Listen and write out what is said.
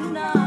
luna.